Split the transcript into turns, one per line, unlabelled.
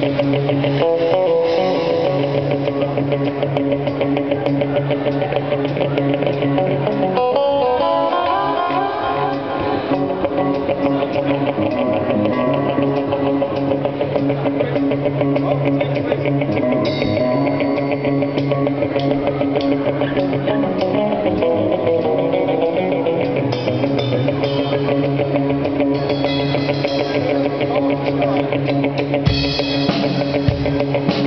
Gracias. Thank you.